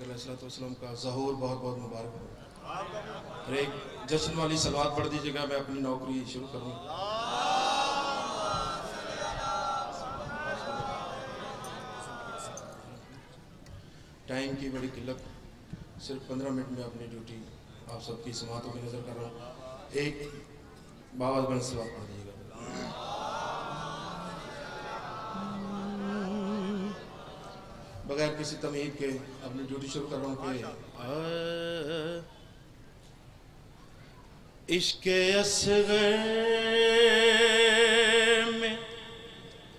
علیہ السلام کا ظہور بہت بہت مبارک ہو۔ اور ایک جشن والی سلوات پڑھ دیجیے گا، میں اپنی نوکری شروع کروں ٹائم کی بڑی قلت، صرف پندرہ منٹ میں اپنی ڈیوٹی آپ سب کی سماعتوں کی نظر کر رہا ہوں۔ ایک باوز بن سلوات پڑھ دیجیے گا۔ بغیر کسی تمہید کے اپنی ڈیوٹی شروع کر رہا ہوں کہ عشق اصغر میں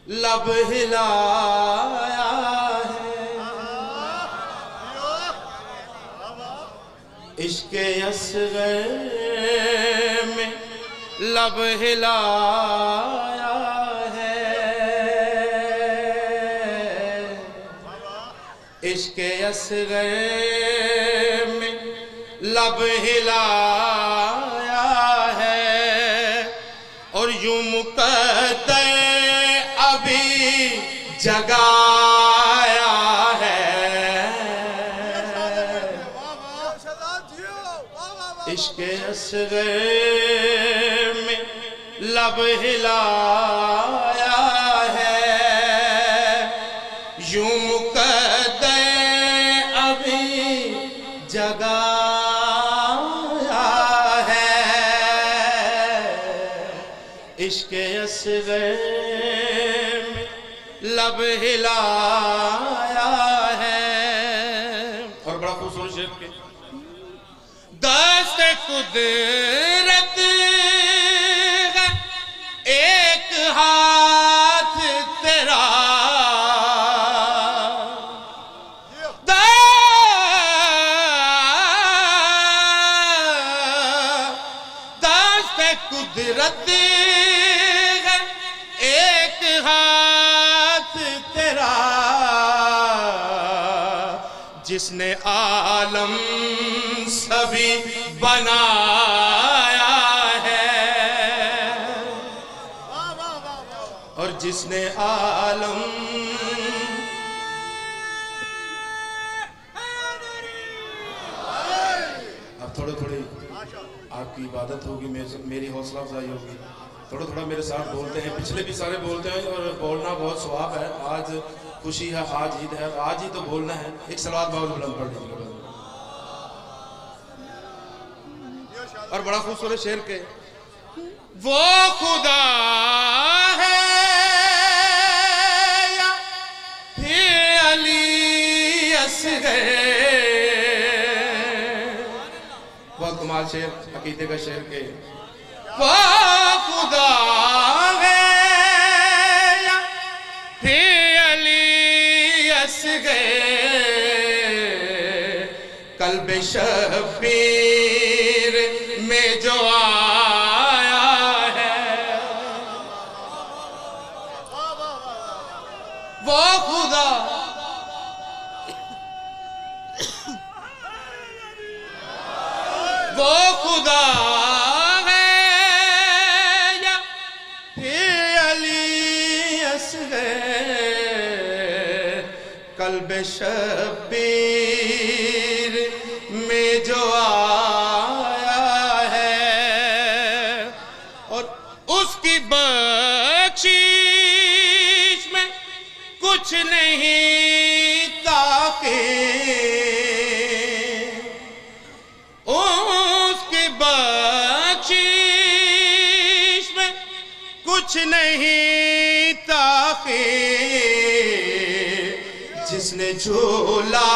لب ہلایا ہے۔ عشق اصغر میں لب ہلایا عشق اصغر میں لب ہلایا ہے اور یوں مقدر ابھی جگایا ہے۔ عشق اصغر میں لب ہلایا عشق اصغر میں لب ہلایا ہے۔ اور بڑا خوبصورت شعر کے۔ دست قدرت ایک ہاتھ تیرا۔ دست قدرت جس نے عالم سبھی بنایا ہے۔ اور جس نے عالم اب تھوڑے تھوڑے آپ کی عبادت ہوگی میری حوصلہ افزائی ہوگی۔ تھوڑا تھوڑا میرے ساتھ بولتے ہیں، پچھلے بھی سارے بولتے ہیں اور بولنا بہت ثواب ہے۔ آج خوشی ہے آج عید ہے۔ آج ہی تو بولنا ہے۔ ایک سلوات بہت بلند پڑھ دیجیے اور بڑا خوبصورت شعر کے۔ وہ خدا ہے یا پھر علی اصغر بہت کمال شعر، عقیدے کا شعر کے۔ وہ خدا گئے قلب شفیع قلب شبیر میں جو آیا ہے اور اس کی بخشش میں کچھ نہیں تاکہ اس کی بخشش میں کچھ نہیں جھولا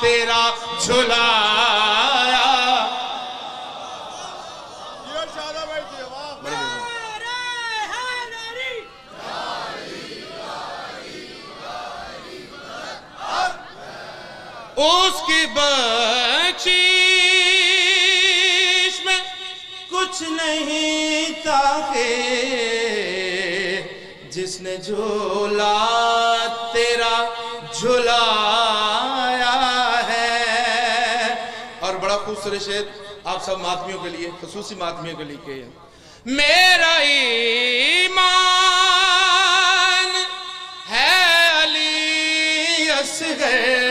تیرا جھولایا اس کی بخشش میں کچھ نہیں تاکہ جس نے جھولا تیرا جھلایا ہے۔ اور بڑا خوبصورت شعر آپ سب ماتمیوں کے لیے، خصوصی ماتمیوں کے لیے کہے میرا ایمان ہے علی اصغر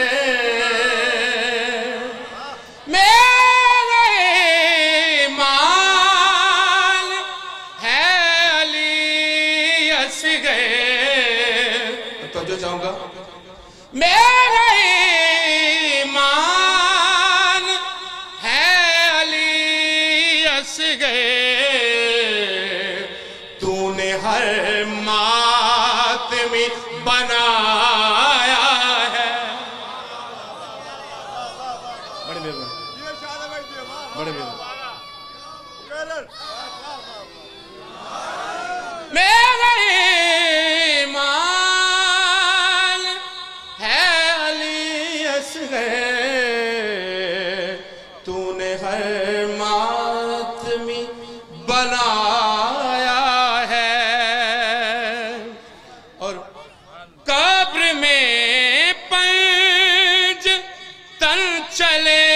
نے ہر مات میں بنا تن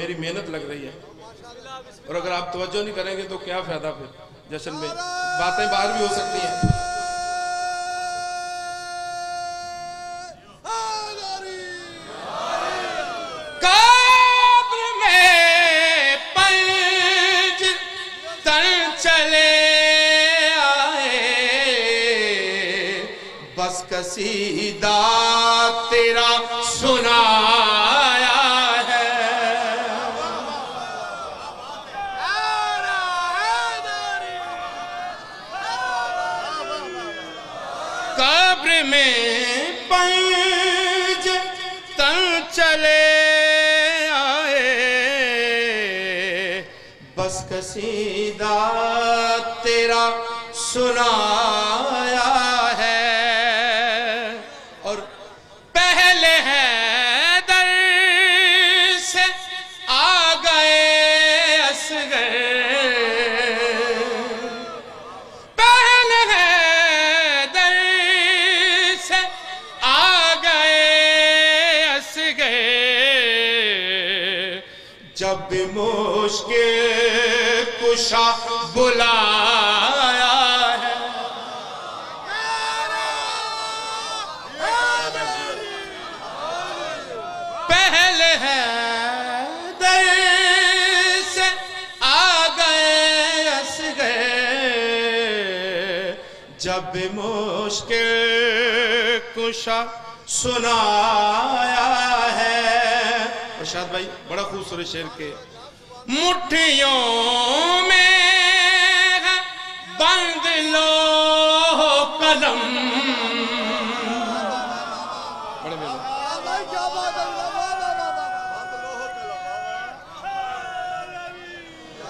میری محنت لگ رہی ہے۔ اور اگر آپ توجہ نہیں کریں گے تو کیا فائدہ پھر؟ جشن میں باتیں باہر بھی ہو سکتی ہیں۔ چلے بس قصیدہ تیرا سنایا قبر میں پنج تن چلے آئے۔ بس کسیدہ تیرا سنا۔ کشا بلایا ہے۔ پہلے ہے در سے آ گئے۔ جب بھی مشکل کشا سنایا ہے۔ ارشاد بھائی، بڑا خوبصورت شعر کے مٹھیوں میں بند لو قلم۔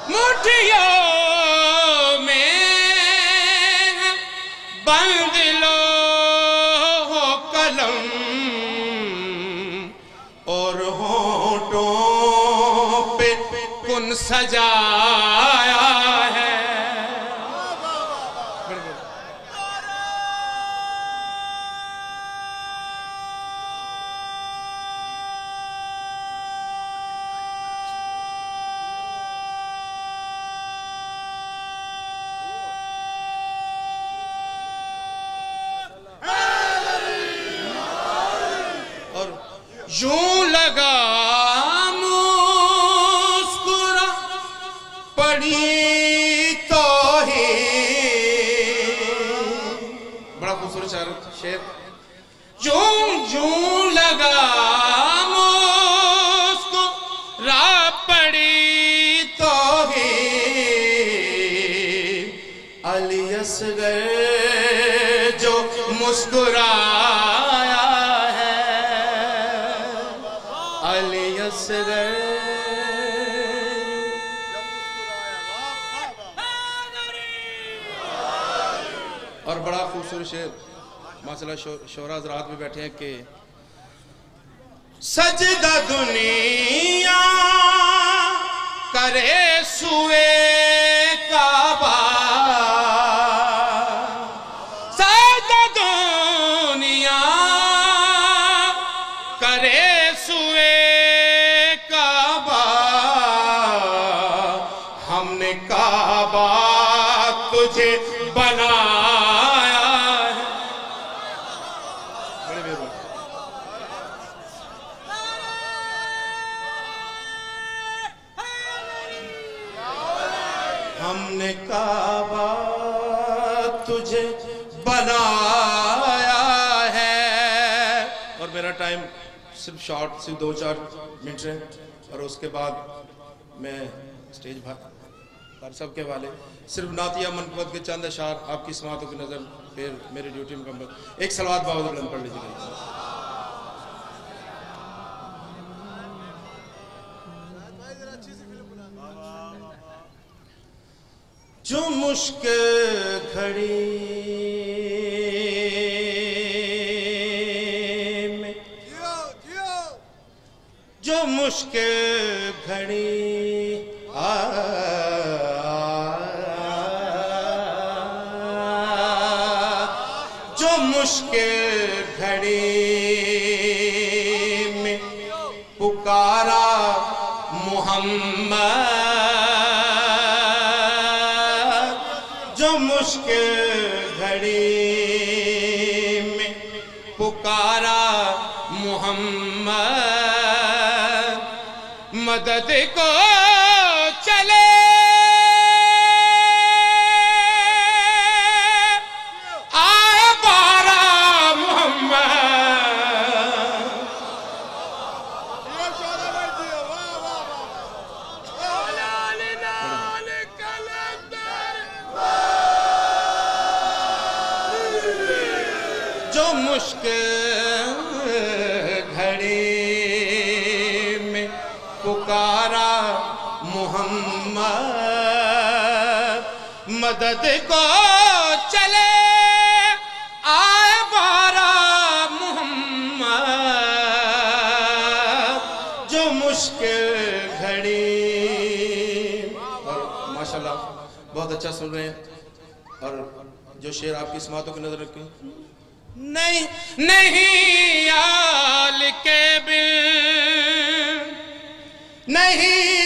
مٹھیوں سجایا منصور شیر جون جون لگا۔ مسئلہ شو- حضرات میں بیٹھے ہیں کہ سجدہ دنیا کرے سوئے۔ نے کعبہ تجھے بنایا ہے۔ اور میرا ٹائم صرف شارٹ صرف دو چار منٹ ہے اور اس کے بعد میں سٹیج بھر سب کے والے۔ صرف نعتیہ منقبت کے چند اشعار آپ کی سماعتوں کی نظر، پھر میری ڈیوٹی مکمل۔ ایک سلوات بابا بلند پڑھ لیجیے۔ جو مشکل گھڑی میں جو مشکل گھڑی گھڑی میں پکارا محمد مدد کو مدد کو چلے۔ آئے بارہ محمد، جو مشکل گھڑی۔ اور ماشاءاللہ بہت اچھا سن رہے ہیں۔ اور جو شعر آپ کی سماعتوں کی نظر رکھیں۔ نہیں نہیں آل کے بل۔ نہیں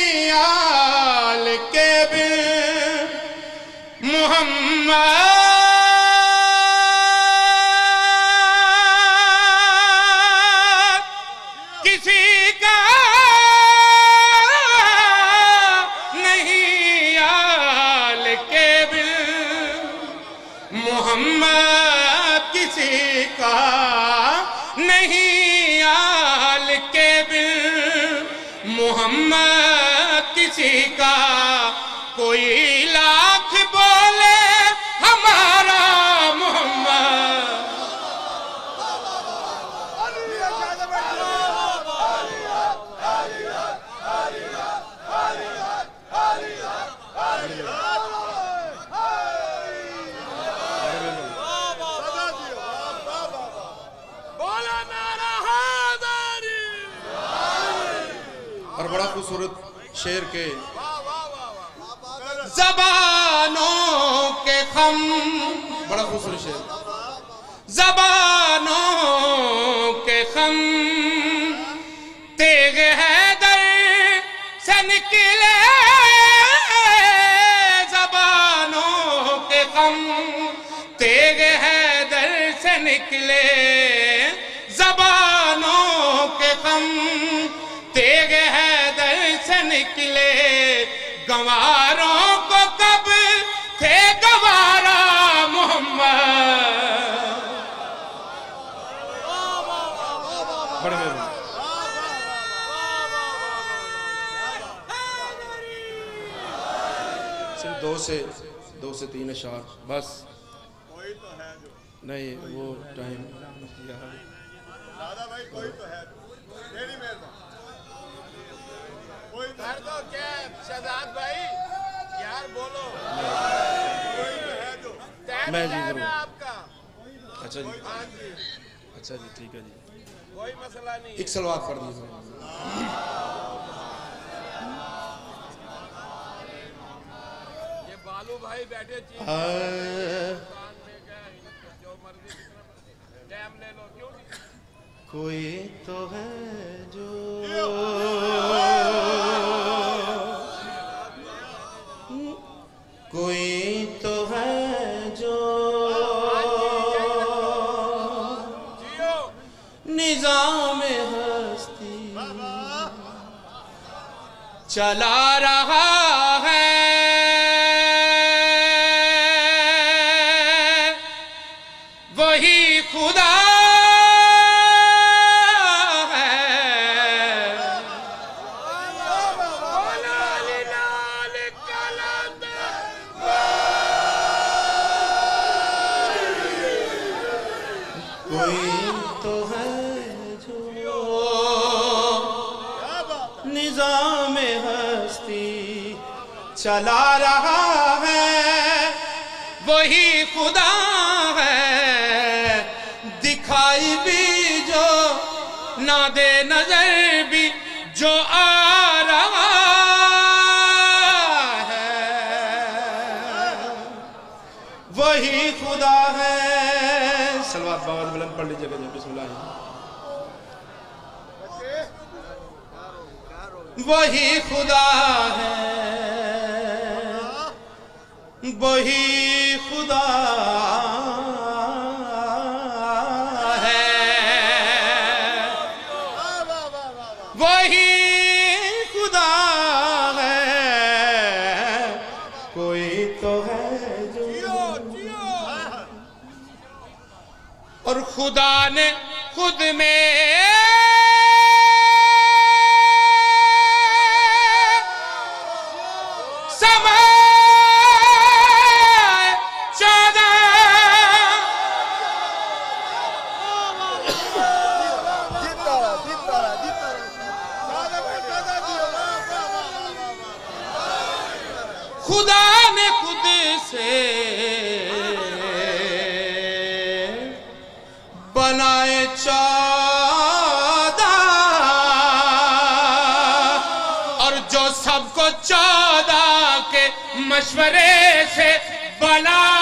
خوبصورت شعر کے زبانوں کے خم بڑا خوبصورت شعر۔ زبانوں کے خم تیغ حیدر سے نکلے۔ زبانوں کے خم تیغ حیدر سے نکلے۔ زبانوں کے خم نکلے۔ گواروں کو کب تھے گوارا محمد۔ بڑے مہربان صرف دو سے دو سے تین اشعار، بس۔ نہیں، وہ ٹائم۔ دادا بھائی، کوئی تو ہے۔ دو کیا شہزاد بھائی یار بولو۔ میں جی۔ آپ کا۔ اچھا جی۔ ہاں جی۔ اچھا جی ٹھیک ہے جی۔ کوئی مسئلہ نہیں۔ ایک سلوات پڑھ دیجیے یہ بالو بھائی بیٹھے چیز۔ آہ، دکان میں گئے۔ جو مرضی جتنا مرضی۔ ٹائم لے لو کیوں نہیں؟ کوئی تو ہے جو۔ chala نہ دے نظر بھی جو آ رہا ہے۔ وہی خدا ہے۔ سلوات باور بلند پڑھ لیجیے گا بسم اللہ وہی خدا ہے۔ وہی خدا خدا نے خود میں خدا نے خود سے چودہ اور جو سب کو چودہ کے مشورے سے بنا